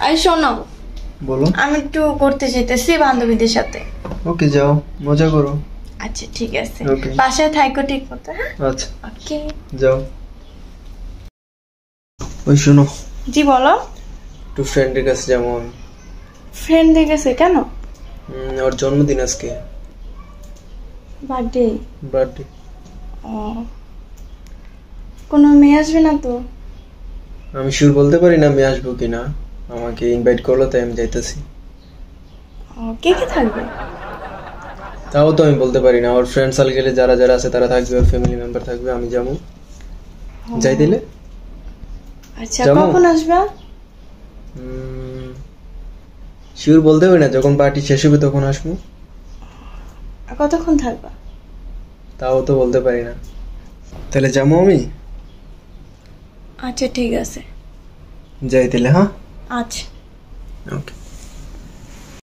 আর শোনো বলো। আমি একটু করতে যেতেছি বান্ধবীদের সাথে। ওকে যাও মজা করো। আচ্ছা ঠিক আছে. বাসায় থাইকো ঠিক মতো হ্যাঁ? আচ্ছা। ওকে। যাও। ওই শোনো। জি বলো। একটু ফ্রেন্ডের কাছে যেমন। ফ্রেন্ড দেখেছে কেন? ওর জন্মদিন আজকে। বার্থডে বার্থডে ও। কোনো মেয়ে আসবে না তো? আমি শিওর বলতে পারি না মেয়ে আসব কিনা। আমাকে ইনভাইট করল তাই আমি যাইতেছি। কে কে থাকবে? তাও তো আমি বলতে পারি না। ওর ফ্রেন্ড সার্কেলে যারা যারা আছে তারা থাকবে ওর ফ্যামিলি মেম্বার থাকবে আমি যাব। যাই দিলে। আচ্ছা? কখন আসবে? শিওর বলতে পারি না যখন পার্টি শেষ হবে তখন আসব। আর কতক্ষণ থাকবা? তাও তো বলতে পারি না। তাহলে যাব আমি? আচ্ছা ঠিক আছে। যাই তাহলে হ্যাঁ? আচ্ছা ওকে